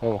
可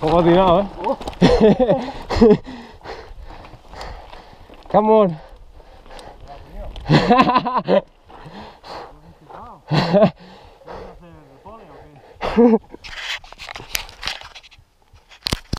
Venga. Poco atinado, ¿eh? Come on.